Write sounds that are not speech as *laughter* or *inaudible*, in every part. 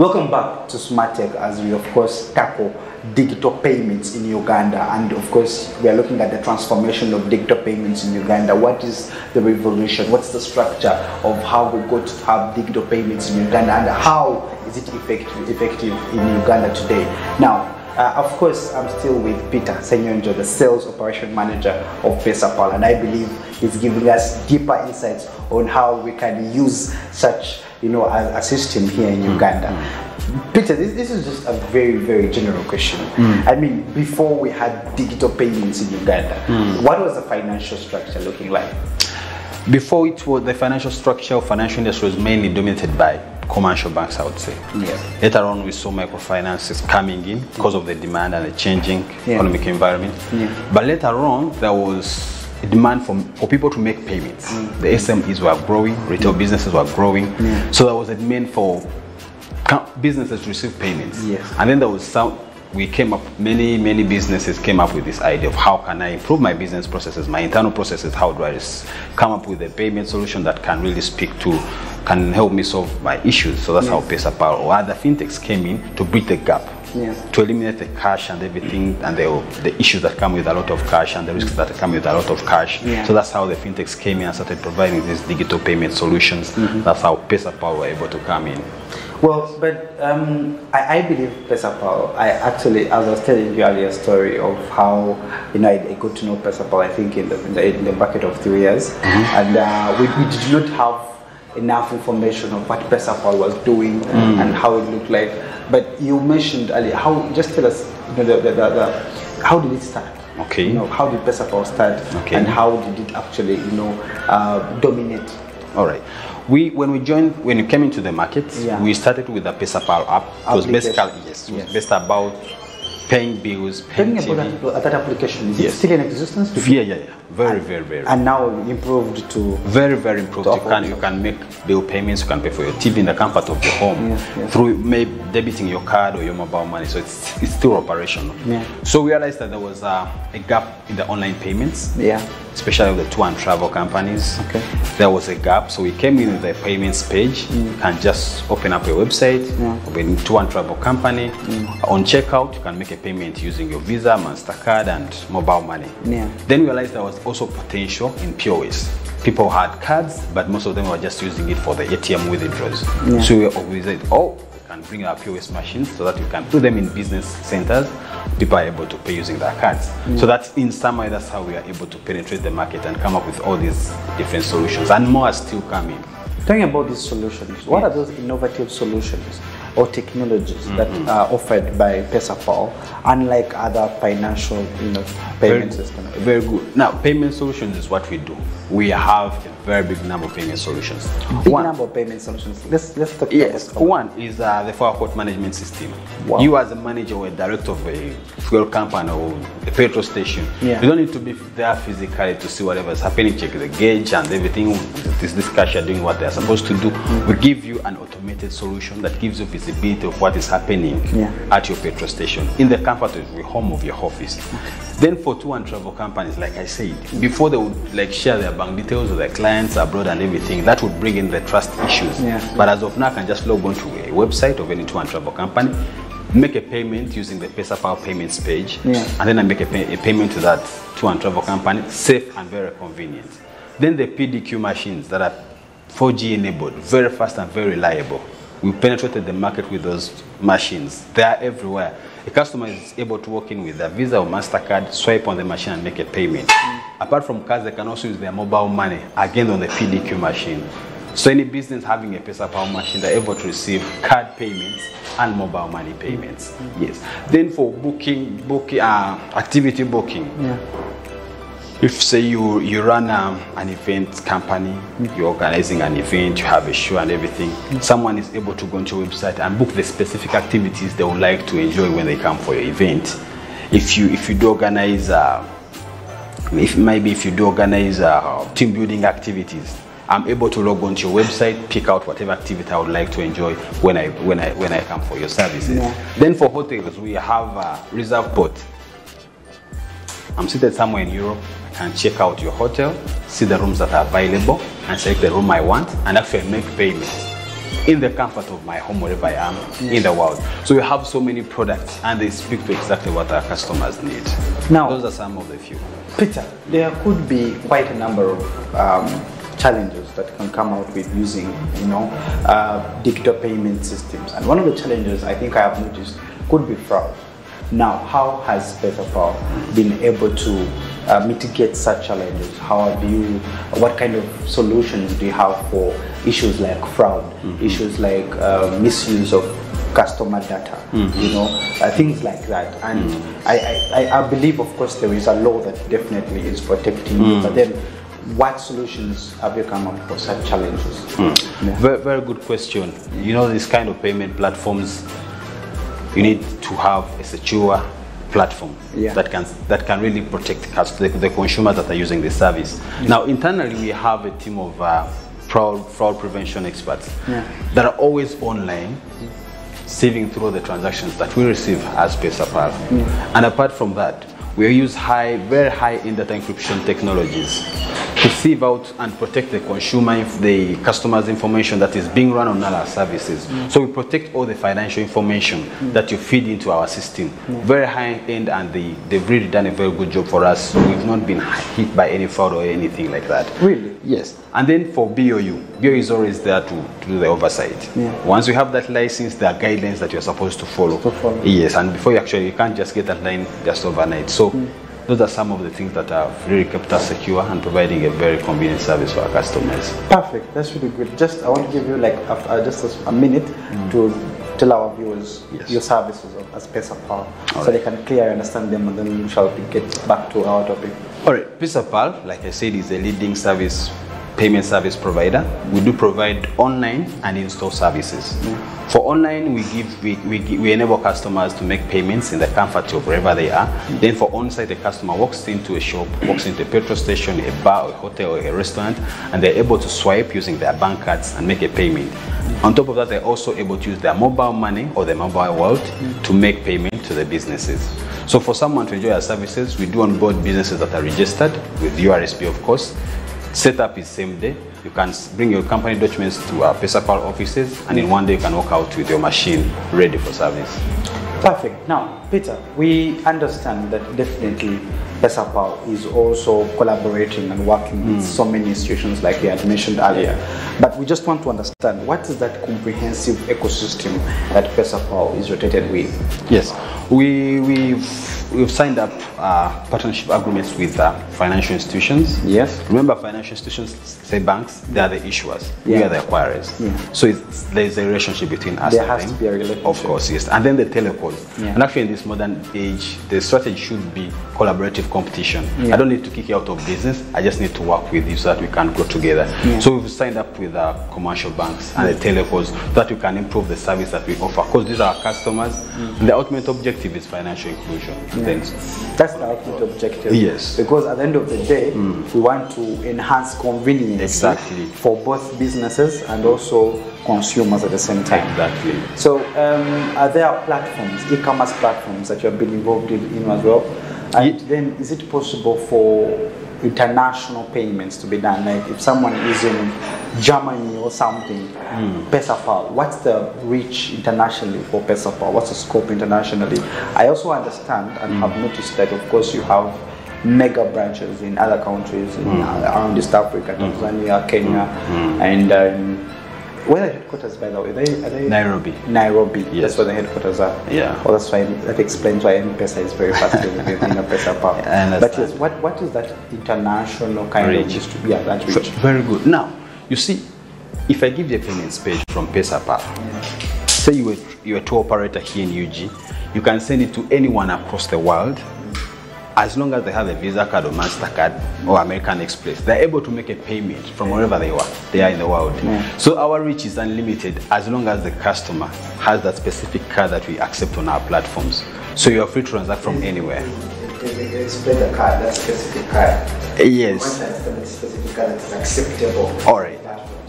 Welcome back to Smart Tech as we, of course, tackle digital payments in Uganda. And of course, we are looking at the transformation of digital payments in Uganda. What is the revolution? What's the structure of how we got to have digital payments in Uganda and how is it effective, effective in Uganda today? Now, uh, of course, I'm still with Peter Senyonjo, the sales operation manager of PesaPal, and I believe he's giving us deeper insights on how we can use such, you know, a, a system here in Uganda. Mm. Peter, this, this is just a very, very general question. Mm. I mean, before we had digital payments in Uganda, mm. what was the financial structure looking like? Before it was the financial structure of financial industry was mainly dominated by commercial banks, I would say. Yes. Later on, we saw microfinances coming in because of the demand and the changing Yeah. economic environment. Yeah. But later on, there was demand for, for people to make payments. Mm. The SMEs were growing, retail businesses were growing. So there was a demand for businesses to receive payments. Yes. And then there was some, we came up, many, many businesses came up with this idea of how can I improve my business processes, my internal processes, how do I come up with a payment solution that can really speak to, can help me solve my issues. So that's how PesaPal or other fintechs came in to bridge the gap. Yes. To eliminate the cash and everything and the, the issues that come with a lot of cash and the risks that come with a lot of cash. Yeah. So that's how the fintechs came in and started providing these digital payment solutions. That's how PesaPal were able to come in. Well, but um, I, I believe PesaPal, I actually, as I was telling you earlier, story of how, you know, I, I got to know PesaPal, I think, in the, in the, in the bucket of three years. And uh, we, we did not have enough information of what PesaPal was doing and how it looked like. But you mentioned earlier, how, just tell us, you know, the, the, the, how did it start? Okay. You know, how did PesaPal start? Okay. And how did it actually, you know, uh, dominate? All right. We when we joined when we came into the market, Yeah. we started with the PesaPal app. It was basically yes, it was Yes. based about paying bills, paying Talking about TV. that, that application, is it still in existence? Yeah, yeah, yeah. Very, very, very. and now improved to very, very improved. You can you can make bill payments. You can pay for your TV in the comfort of your home Yes, yes. through maybe debiting your card or your mobile money. So it's it's still operational. Yeah. So we realized that there was uh, a gap in the online payments. yeah especially with the tour and travel companies. Okay. There was a gap, so we came in with the payments page. You can just open up your website, Yeah. open tour and travel company. On checkout, you can make a payment using your Visa, Mastercard, and mobile money. Yeah. Then we realized there was also potential in POS. People had cards, but most of them were just using it for the ATM withdrawals. Yeah. So we we said, oh, we can bring our POS machines so that you can put them in business centers. People are able to pay using their cards. Mm. So that's in some way, that's how we are able to penetrate the market and come up with all these different solutions. And more are still coming. talking about these solutions what are those innovative solutions or technologies that Mm-hmm. that are offered by PesaPal unlike other financial you know payment very, systems Very good. Now, payment solutions is what we do. We have a very big number of payment solutions. big One- number of payment solutions let's let's talk Yes, one is uh, the forecourt management system. Wow. You as a manager or a director of a fuel company or a petrol station, Yeah. you don't need to be there physically to see whatever is happening, check the gauge and everything. Is this cashier doing what they're supposed to do? We give you an automated solution that gives you visibility of what is happening Yeah. at your petrol station in the comfort of the home of your office. Then for tour and travel companies, like I said, before they would like share their bank details with their clients abroad and everything, that would bring in the trust issues. Yeah. But as of now, I can just log on to a website of any tour and travel company, make a payment using the PesaPal payments page, Yeah. and then I make a, pay, a payment to that tour and travel company, safe and very convenient. Then the PDQ machines that are 4G enabled, very fast and very reliable. We penetrated the market with those machines. They are everywhere. A customer is able to walk in with their Visa or MasterCard, swipe on the machine and make a payment. Mm. Apart from cards, they can also use their mobile money, again on the PDQ machine. So any business having a Pesa Power machine, they're able to receive card payments and mobile money payments. Mm. Yes. Then for booking, booking, uh, activity booking, yeah if say you you run um, an event company, you're organizing an event, you have a show and everything, someone is able to go onto your website and book the specific activities they would like to enjoy when they come for your event. If you if you do organize, uh, if maybe if you do organize uh, team building activities, I'm able to log on to your website, pick out whatever activity I would like to enjoy when I when I when I come for your services. Yeah. Then for hotels, we have uh, reserve pot. I'm seated somewhere in Europe, Can check out your hotel, see the rooms that are available, and select the room I want, and actually make payments. in the comfort of my home, wherever I am in the world. So we have so many products and they speak to exactly what our customers need. Now- those are some of the few. Peter, there could be quite a number of um, challenges that can come out with using, you know, uh, digital payment systems. And one of the challenges I think I have noticed could be fraud. Now, how has PesaPal been able to uh, mitigate such challenges? How have you, what kind of solutions do you have for issues like fraud, issues like uh, misuse of customer data, you know, uh, things like that. And I, I, I- I believe, of course, there is a law that definitely is protecting you, but then what solutions have you come up for such challenges? Yeah. Very, very good question. You know, these kind of payment platforms, you need to have a secure platform Yeah. that can that can really protect the, the consumers that are using the service. Now, internally, we have a team of uh, fraud, fraud prevention experts Yeah. that are always online, sieving through the transactions that we receive as PesaPal. And apart from that, we use high, very high-end data encryption technologies to sieve out and protect the consumer, the customer's information that is being run on our services. So we protect all the financial information that you feed into our system. Very high-end, and they, they've really done a very good job for us. We've not been hit by any fraud or anything like that. Really? Yes. And then for BOU, BOU is always there to do the oversight. Yeah. Once you have that license, there are guidelines that you're supposed to follow. To follow. Yes, and before you actually, you can't just get that line just overnight. So those are some of the things that have really kept us secure and providing a very convenient service for our customers. Perfect. That's really good. Just I want to give you like after, uh, just a, a minute to tell our viewers Yes. your services of, as PesaPal, so All they can clearly understand them, and then we shall get back to our topic. All right, PesaPal, like I said, is a leading service payment service provider. We do provide online and in-store services. For online, we give we, we, we enable customers to make payments in the comfort of wherever they are. Then for on-site, the customer walks into a shop, walks into a petrol station, a bar, a hotel, or a restaurant, and they're able to swipe using their bank cards and make a payment. On top of that, they're also able to use their mobile money or their mobile wallet to make payment to the businesses. So for someone to enjoy our services, we do onboard businesses that are registered with URSB, of course. Setup is same day. You can bring your company documents to our PesaPal offices, and in one day you can walk out with your machine ready for service. Perfect. Now, Peter, we understand that definitely PesaPal is also collaborating and working with mm. so many institutions like you had mentioned earlier. But we just want to understand what is that comprehensive ecosystem that PesaPal is rotated with? Yes, we, we've, we've signed up uh, partnership agreements with uh, financial institutions. Yes. Remember, financial institutions, say banks, they are the issuers. We are the acquirers. Yeah. So it's, there's a relationship between us There and has them. to be a relationship. Of course, yes. And then the telecos. Yeah. And actually, in this modern age, the strategy should be collaborative competition. Yeah. I don't need to kick you out of business. I just need to work with you so that we can grow together. Yeah. So we've signed up with uh, commercial banks and the telecos so that we can improve the service that we offer. Because these are our customers. And the ultimate objective is financial inclusion. Thanks. That's the ultimate objective. Yes. Because at the end of the day, we want to enhance convenience Exactly. for both businesses and also consumers at the same time. Exactly. So, um, are there platforms, e-commerce platforms that you have been involved in, in as well? And then, is it possible for international payments to be done? Like, if someone is in Germany or something, PesaPal, what's the reach internationally for PesaPal? What's the scope internationally? I also understand and have noticed that, of course, you have mega branches in other countries in, uh, around East Africa, Tanzania, Kenya, and um, where are the headquarters, by the way? Are they, are they Nairobi. Nairobi. Yes. That's where the headquarters are. Yeah. Well, that's why that explains why M-Pesa is very fast in, in a PesaPal. *laughs* But yes, what, what is that international kind of Reach. Yeah, that reach. Very good. Now, you see, if I give you a payments page from Pesa PesaPal, say you were, you're a tour operator here in UG, you can send it to anyone across the world as long as they have a Visa card or MasterCard or American Express. They're able to make a payment from wherever they are, they are in the world. So our reach is unlimited as long as the customer has that specific card that we accept on our platforms. So you are free to transact from anywhere. Explain the card, that specific card. Yes. specific card that is acceptable. All right.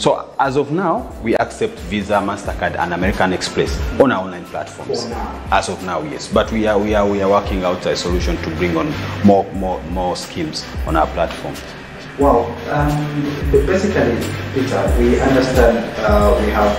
So as of now, we accept Visa, Mastercard, and American Express on our online platforms. As of now, yes. But we are we are we are working out a solution to bring on more more more schemes on our platform. Well, um, basically, Peter, we understand uh, we have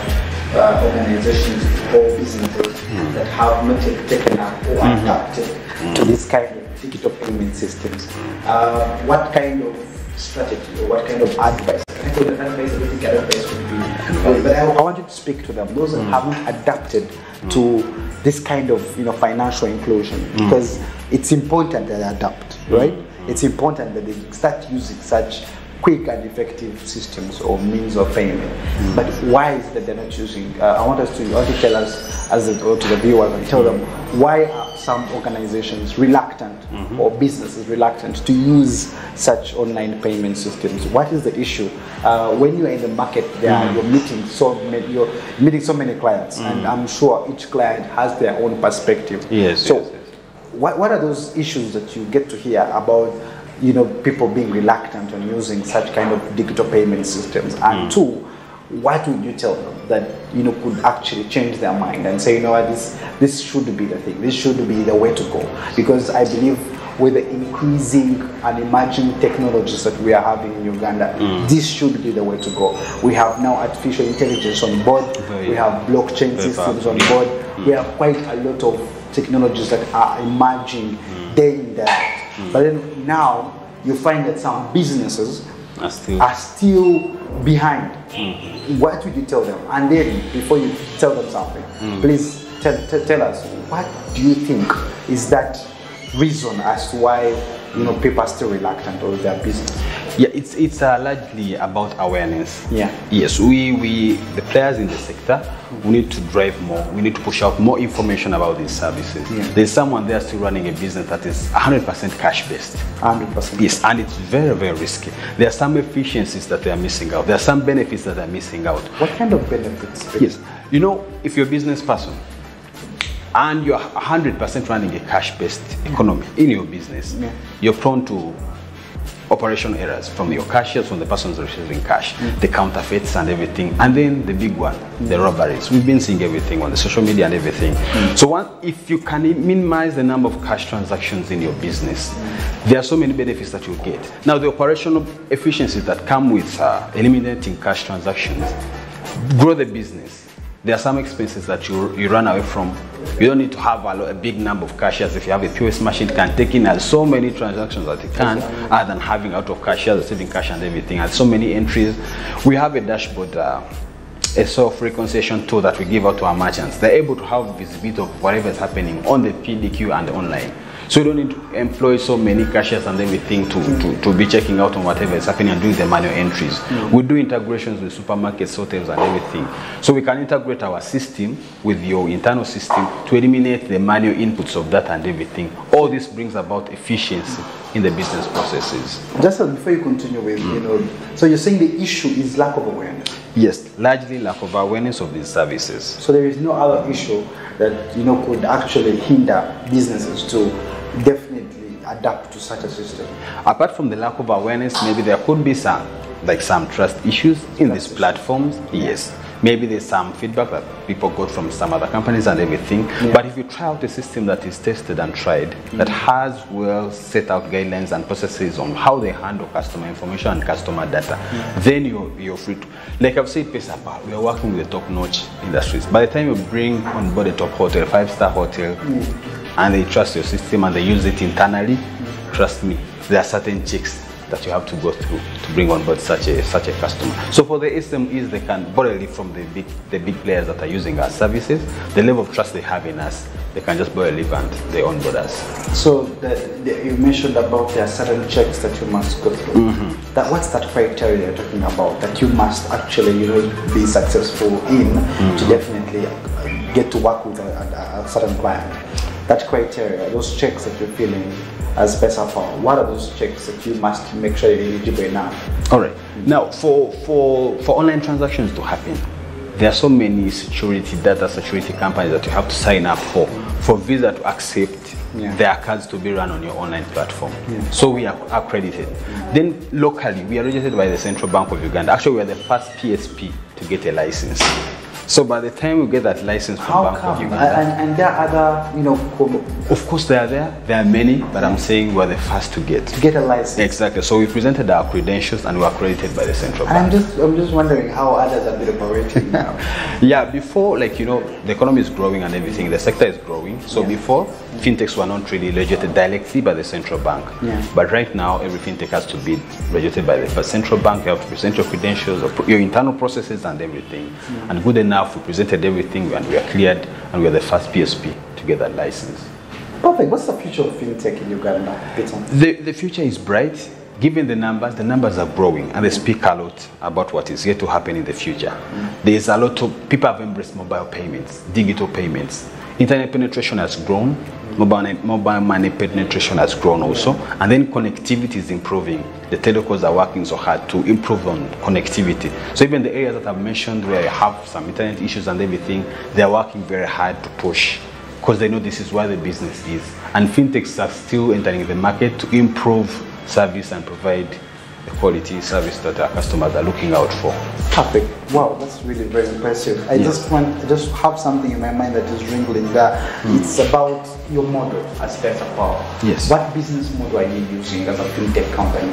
uh, organizations or businesses that have not yet taken up or adapted to this kind of digital payment systems. Uh, what kind of strategy or what kind of advice? Can I call it advice? I don't think advice would be. But, but I, I want you to speak to them. Those that haven't adapted to this kind of you know financial inclusion mm. because it's important that they adapt, mm. right? It's important that they start using such quick and effective systems or means of payment. Mm. But why is that they're not using? Uh, I want us to, I want to tell us as a, or to the viewers and tell them mm. why are some organizations reluctant mm-hmm. or businesses reluctant to use such online payment systems? What is the issue? Uh, when you are in the market, there mm. you're meeting so many, you're meeting so many clients, and I'm sure each client has their own perspective. Yes, So yes, yes. what, what are those issues that you get to hear about you know people being reluctant on using such kind of digital payment systems. And mm. two what would you tell them that you know could actually change their mind and say you know what this this should be the thing. This should be the way to go. Because i believe with the increasing and emerging technologies that we are having in uganda mm. this should be the way to go. We have now artificial intelligence on board. Very- we have blockchain systems on board. Mm. We have quite a lot of technologies that are emerging day in day out. But then now you find that some businesses Are still- are still behind. Hmm. What would you tell them? And then before you tell them something, hmm. please tell, tell, tell us what do you think is that reason as to why you know people are still reluctant or their business? Yeah, it's it's uh, largely about awareness. Yeah. Yes, we we the players in the sector, we need to drive more. We need to push out more information about these services. Yeah. There's someone there still running a business that is 100% cash based. Hundred percent. Yes, and it's very very risky. There are some efficiencies that they are missing out. There are some benefits that they are missing out. What kind of benefits? Yes, you know, if you're a business person and you're 100% running a cash-based economy in your business, Yeah. you're prone to operation errors from your cashiers, from the persons receiving cash, the counterfeits and everything, and then the big one, the robberies. We've been seeing everything on the social media and everything. So, one, if you can minimize the number of cash transactions in your business, there are so many benefits that you'll get. Now, the operational efficiencies that come with uh, eliminating cash transactions grow the business. There are some expenses that you, you run away from. You don't need to have a, lo- a big number of cashiers. If you have a POS machine, it can take in as so many transactions that it can, other than having out of cashiers, receiving cash and everything, and so many entries. We have a dashboard, uh, a sort of reconciliation tool that we give out to our merchants. They're able to have visibility of whatever is happening on the PDQ and online. So you don't need to employ so many cashiers and everything to, to, to be checking out on whatever is happening and doing the manual entries. We do integrations with supermarkets, hotels, and everything. So we can integrate our system with your internal system to eliminate the manual inputs of that and everything. All this brings about efficiency in the business processes. Just before you continue with you know, so you're saying the issue is lack of awareness. Yes, largely lack of awareness of these services. So there is no other issue that you know could actually hinder businesses to definitely adapt to such a system. Apart from the lack of awareness, maybe there could be some, like some trust issues in these platforms. Yes. Maybe there's some feedback that people got from some other companies and everything. But if you try out a system that is tested and tried, mm. that has well set out guidelines and processes on how they handle customer information and customer data, mm. then you're, you're free to. Like I've said, PesaPal, we are working with the top notch industries. By the time you bring on board a top hotel, five star hotel, mm. And they trust your system and they use it internally, trust me, there are certain checks that you have to go through to bring on board such a such a customer. So for the SMEs, they can borrow from the big the big players that are using our services. The level of trust they have in us, they can just borrow and they onboard us. So the, the, you mentioned about there are certain checks that you must go through. That what's that criteria you're talking about that you must actually you know be successful in to definitely uh, get to work with a, a, a certain client. That criteria, those checks that you're feeling as best for, what are those checks that you must make sure you're eligible enough? All right. Now, for for for online transactions to happen, there are so many security data security companies that you have to sign up for for Visa to accept Yeah. their cards to be run on your online platform. So we are accredited. Then locally, we are registered by the Central Bank of Uganda. Actually, we are the first PSP to get a license. So by the time we get that license from How Bank of come? Uganda, And, and there are other, you know, of course they are there. There are many, but I'm saying we're the first to get. to get a license. Exactly. So we presented our credentials and we are accredited by the central And I'm bank. just, I'm just wondering how others have been operating now. *laughs* Yeah, before, like, you know, the economy is growing and everything, the sector is growing. So before, fintechs were not really regulated directly by the central bank. Yeah. But right now, every fintech has to be regulated by the central bank. You have to present your credentials, your internal processes, and everything. And good enough, we presented everything and we are cleared, and we are the first PSP to get that license. Perfect. What's the future of fintech in Uganda, The, the future is bright. Given the numbers, the numbers are growing and they speak a lot about what is yet to happen in the future. Mm. There is a lot of people have embraced mobile payments, digital payments. Internet penetration has grown, mobile, mobile money penetration has grown also, and then connectivity is improving. The telcos are working so hard to improve on connectivity. So even the areas that I've mentioned where you have some internet issues and everything, they are working very hard to push because they know this is where the business is. And fintechs are still entering the market to improve service and provide the quality service that our customers are looking out for. Perfect. Wow, that's really very impressive. I just want, I just have something in my mind that is ringing there. It's about your model as Better Power. Yes. What business model are you using as a fintech company?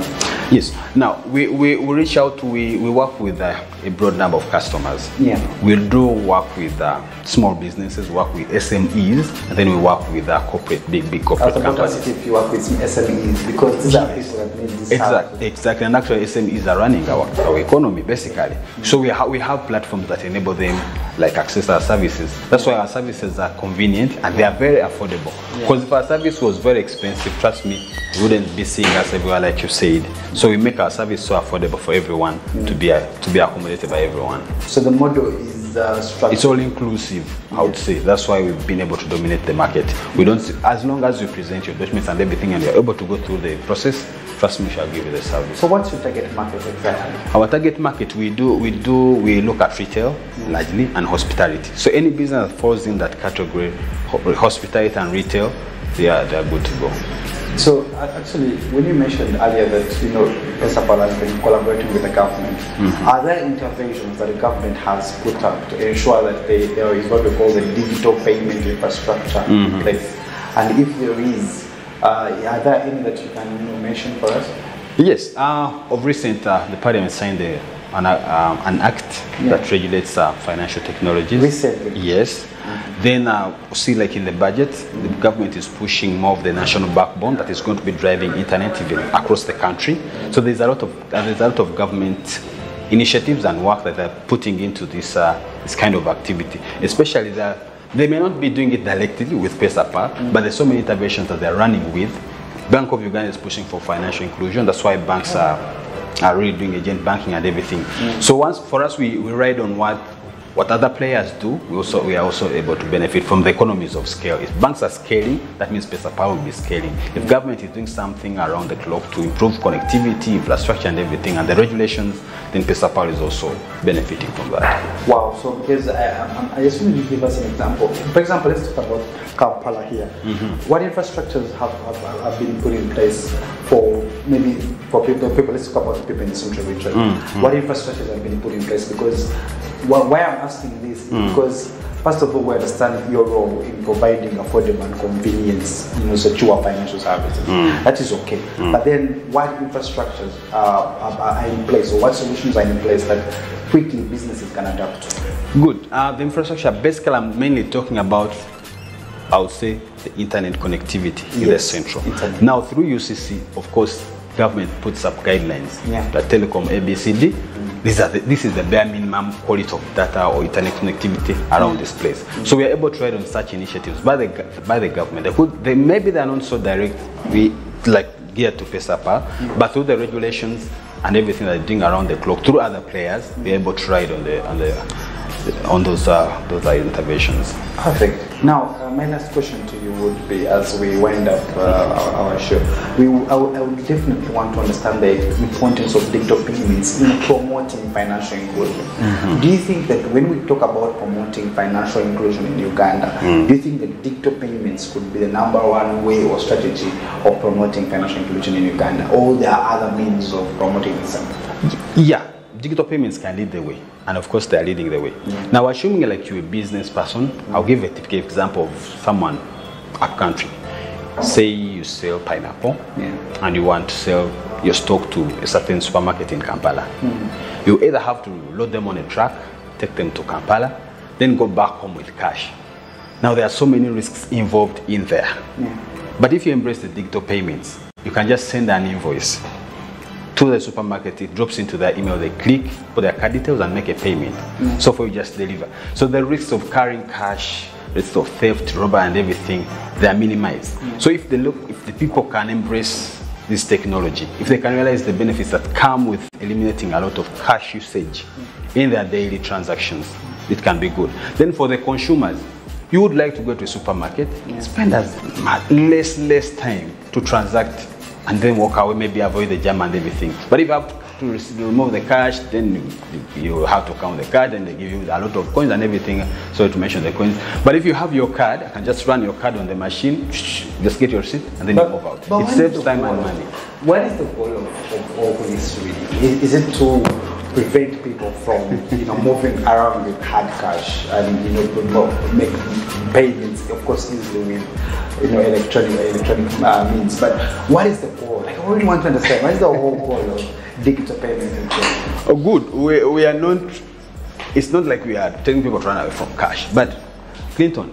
Yes. Now, we, we, we reach out, we, we work with uh, a broad number of customers. Yeah. We do work with uh, small businesses, work with SMEs, and then we work with uh, corporate, big, big I corporate was about to companies. ask if you work with SMEs because these are people that need this Exactly, exactly. And actually, SMEs are running our, our economy basically. So we, ha- we have platforms that enable them like access our services. That's why our services are convenient and they are very affordable. Because if our service was very expensive, trust me, you wouldn't be seeing us everywhere like you said. So we make our service so affordable for everyone to be uh, to be accommodated by everyone. So the model is uh. It's all inclusive, I would say. That's why we've been able to dominate the market. We don't, as long as you present your documents and everything, and you're able to go through the process, trust me, shall give you the service. so what's your target market exactly? Our target market, we do, we do, we look at retail largely and hospitality. So any business that falls in that category, ho- hospitality and retail, they are, they are good to go. So uh, actually, when you mentioned earlier that you know Pesapal has been collaborating with the government, are there interventions that the government has put up to ensure that they, there is what we call the digital payment infrastructure in place? And if there is, are there any that you can you know, mention for us? Yes, uh, of recent, uh, the parliament signed a, an, uh, an act Yeah. that regulates uh, financial technologies. Recently? Yes. Then, uh, see, like in the budget, the government is pushing more of the national backbone that is going to be driving internet even across the country. So there's a lot of uh, there's a lot of government initiatives and work that they're putting into this uh, this kind of activity, especially the they may not be doing it directly with PesaPal, but there's so many interventions that they're running with. Bank of Uganda is pushing for financial inclusion. That's why banks are, are really doing agent banking and everything. Mm. So once for us, we, we ride on what what other players do. We also we are also able to benefit from the economies of scale. If banks are scaling, that means PesaPal will be scaling. If government is doing something around the clock to improve connectivity, infrastructure, and everything, and the regulations, then PesaPal is also benefiting from that. Wow, so because I, I, want you give us an example. For example, let's talk about Kampala here. Mm-hmm. What infrastructures have, have, have been put in place for maybe for people, people let's talk about people in the central region. Mm-hmm. What infrastructures have been put in place? Because why, why I'm asking this is because first of all we understand your role in providing affordable and convenience, you know, secure financial services. That is okay. But then what infrastructures uh, are, in place or what solutions are in place that quickly businesses can adapt to? Good. Uh, the infrastructure, basically, I'm mainly talking about, I would say, the internet connectivity in the central. internet. Now, through UCC, of course, government puts up guidelines. Yeah. The telecom ABCD. These are the, this is the bare minimum quality of data or internet connectivity around this place. So we are able to ride on such initiatives by the by the government. They could, they, maybe they are not so direct, we like geared to PESAPA, but through the regulations and everything that they're doing around the clock, through other players, we're able to ride on the on the on those uh, those uh, interventions. Perfect. Now, uh, my last question to you would be, as we wind up uh, our, our show, we, I, would- I would definitely want to understand the importance of digital payments in promoting financial inclusion. Do you think that when we talk about promoting financial inclusion in Uganda, do you think that digital payments could be the number one way or strategy of promoting financial inclusion in Uganda, or there are other means of promoting this? Yeah, digital payments can lead the way, and of course they are leading the way. Now, assuming like you're a business person, I'll give a typical example of someone, a country. Say you sell pineapple, Yeah. and you want to sell your stock to a certain supermarket in Kampala. Mm-hmm. You either have to load them on a truck, take them to Kampala, then go back home with cash. Now there are so many risks involved in there. But if you embrace the digital payments, you can just send an invoice to the supermarket, it drops into their email, they click, put their card details and make a payment. Mm. So for you just deliver. So the risks of carrying cash, risks of theft, robbery and everything, they are minimized. Mm. So if they look, if the people can embrace this technology, if they can realize the benefits that come with eliminating a lot of cash usage mm. in their daily transactions, it can be good. Then for the consumers, you would like to go to a supermarket, spend as much, less less time to transact and then walk away, maybe avoid the jam and everything. But if you have to remove the cash, then you, you have to count the card and they give you a lot of coins and everything. Sorry to mention the coins. But if you have your card, you can just run your card on the machine, just get your receipt and then but, you move out. it saves time and money. What is the goal of, of all this really? Is, is it to prevent people from you know moving around with hard cash and you know make payments, of course, easily with you know electronic electronic uh, means? But what is the goal? Like, I really want to understand what is the whole goal of digital payments? Oh, good. We, we are not, it's not like we are telling people to run away from cash. But Clinton,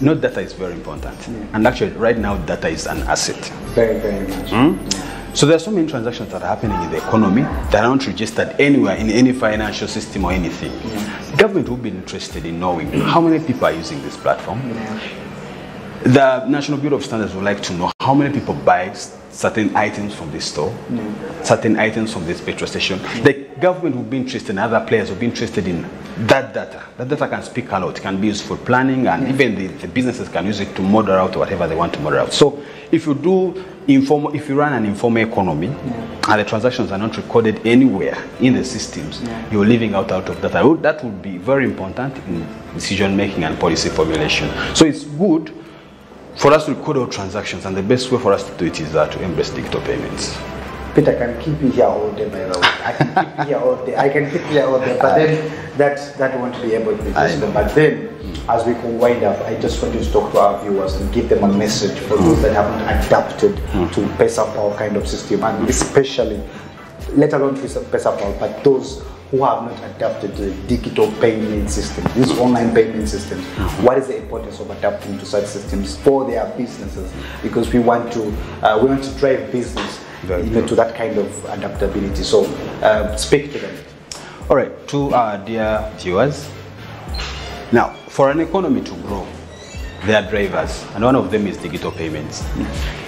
no data is very important. And actually, right now, data is an asset. Very, very much. So there are so many transactions that are happening in the economy that are not registered anywhere in any financial system or anything. The government will be interested in knowing how many people are using this platform. The National Bureau of Standards would like to know how many people buy certain items from this store, certain items from this petrol station. The government will be interested, and other players will be interested in that data. That data can speak a lot. It can be used for planning, and even the, the businesses can use it to model out whatever they want to model out. So, if you do informal, if you run an informal economy, and the transactions are not recorded anywhere in the systems, you're leaving out out of data. That would be very important in decision making and policy formulation. So, it's good for us to record our transactions, and the best way for us to do it is that to embrace digital payments. Peter can keep you here all day, by the way. I can keep you here all day. I can keep you here all day, but then that that won't be able to be possible. But then, as we can wind up, I just want you to talk to our viewers and give them a message for those that haven't adapted to PesaPal kind of system, and especially, let alone Pesa- PesaPal, but those who have not adapted to the digital payment system, these online payment systems. What is the importance of adapting to such systems for their businesses? Because we want to uh, we want to drive business Very you know, to that kind of adaptability. So uh, speak to them. All right, to our dear viewers. Now, for an economy to grow, there are drivers, and one of them is digital payments.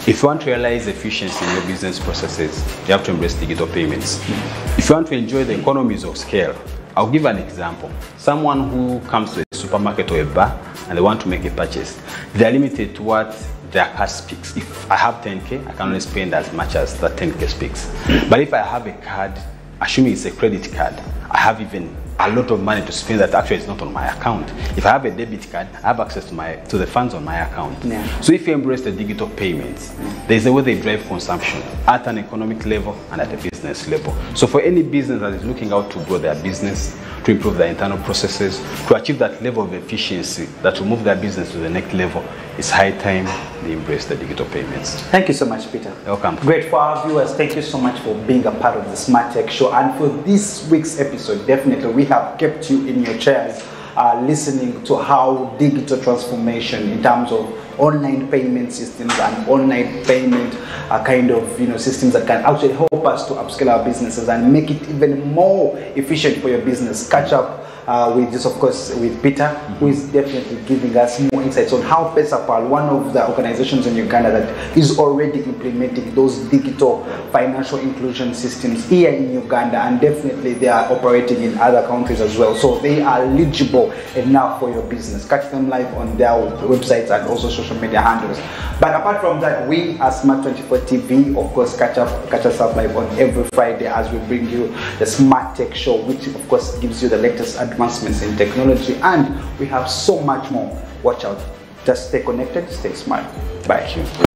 If you want to realize efficiency in your business processes, you have to embrace digital payments. If you want to enjoy the economies of scale, I'll give an example. Someone who comes to a supermarket or a bar and they want to make a purchase, they are limited to what their card speaks. If I have 10k, I can only spend as much as that 10k speaks. But if I have a card, assuming it's a credit card, I have even a lot of money to spend that actually is not on my account. If I have a debit card, I have access to my to the funds on my account. Yeah. So if you embrace the digital payments, there's a way they drive consumption at an economic level and at a business level. So for any business that is looking out to grow their business, to improve their internal processes, to achieve that level of efficiency that will move their business to the next level, it's high time they embrace the digital payments. Thank you so much, Peter. Welcome. Great for our viewers. Thank you so much for being a part of the Smart Tech Show. And for this week's episode, definitely we have kept you in your chairs, uh, listening to how digital transformation in terms of online payment systems and online payment uh, kind of you know systems that can actually help us to upscale our businesses and make it even more efficient for your business. Catch up uh, with this, of course, with Peter, who is definitely giving us more insights on how PesaPal, one of the organizations in Uganda that is already implementing those digital financial inclusion systems here in Uganda, and definitely they are operating in other countries as well. So they are eligible enough for your business. Catch them live on their websites and also social media handles. But apart from that, we as Smart 24 TV, of course, catch up, catch us up live on every Friday as we bring you the Smart Tech Show, which of course gives you the latest advancements in technology, and we have so much more. Watch out. Just stay connected, stay smart. Bye.